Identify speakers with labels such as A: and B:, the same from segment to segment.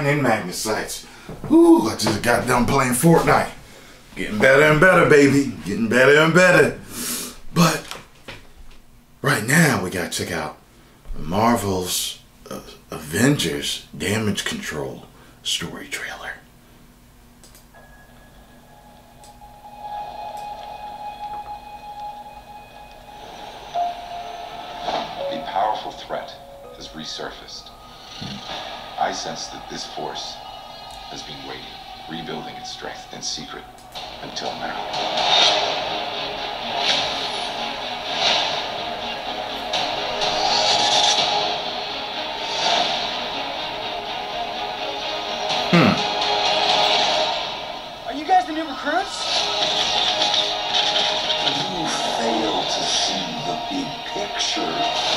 A: Titan and Magnusite. Ooh, I just got done playing Fortnite. Getting better and better, baby. Getting better and better. But right now, we gotta check out Marvel's uh, Avengers Damage Control story trailer.
B: A powerful threat has resurfaced. I sense that this force has been waiting, rebuilding its strength in secret until now. Hmm.
C: Are you guys the new recruits?
B: You fail to see the big picture.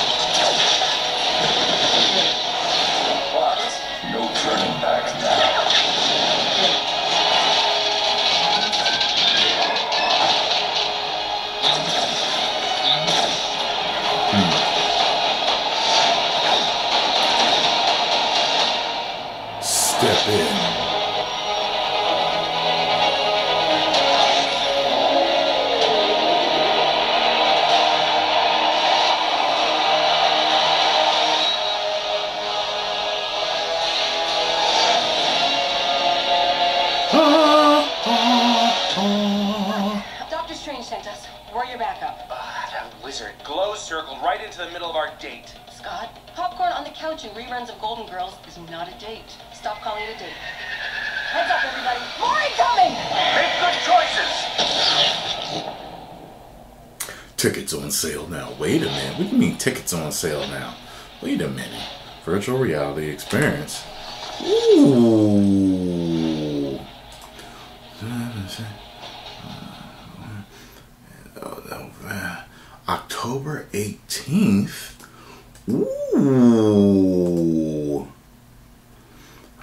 C: Ah, that wizard. Glow circled right into the middle of our date.
D: Scott, popcorn on the couch and reruns of Golden Girls is not a date. Stop calling it a date. Heads up, everybody. More incoming!
C: Make good choices!
A: Tickets on sale now. Wait a minute. What do you mean tickets on sale now? Wait a minute. Virtual reality experience. Ooh. Uh, October 18th. Ooh.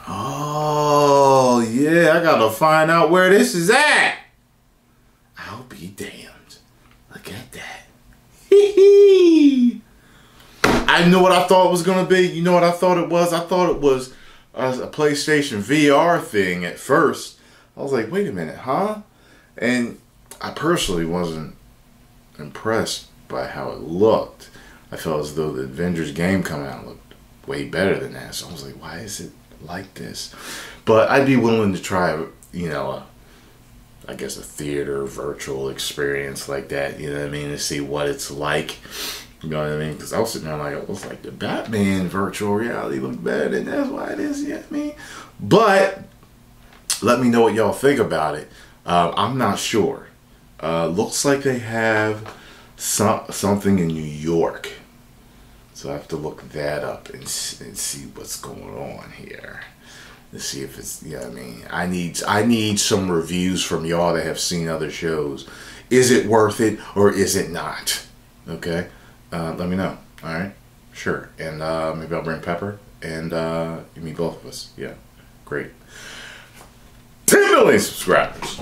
A: Oh, yeah. I gotta find out where this is at. I'll be damned. Look at that. Hee. I know what I thought it was gonna be. You know what I thought it was? I thought it was a PlayStation VR thing at first. I was like, wait a minute, huh? And I personally wasn't impressed by how it looked. I felt as though the Avengers game coming out looked way better than that. So I was like, why is it like this? But I'd be willing to try, you know, a, I guess a theater virtual experience like that. You know what I mean? To see what it's like. You know what I mean? Because I was sitting there like, it was like the Batman virtual reality looked better than that's why it is. You know what I mean? But let me know what y'all think about it. Uh, I'm not sure. Uh, looks like they have some, something in New York. So I have to look that up and, and see what's going on here. To see if it's you yeah, I mean, I need I need some reviews from y'all that have seen other shows. Is it worth it or is it not? Okay, uh, let me know. All right, sure, and uh, maybe I'll bring Pepper and uh, you meet both of us. Yeah, great. Ten million subscribers.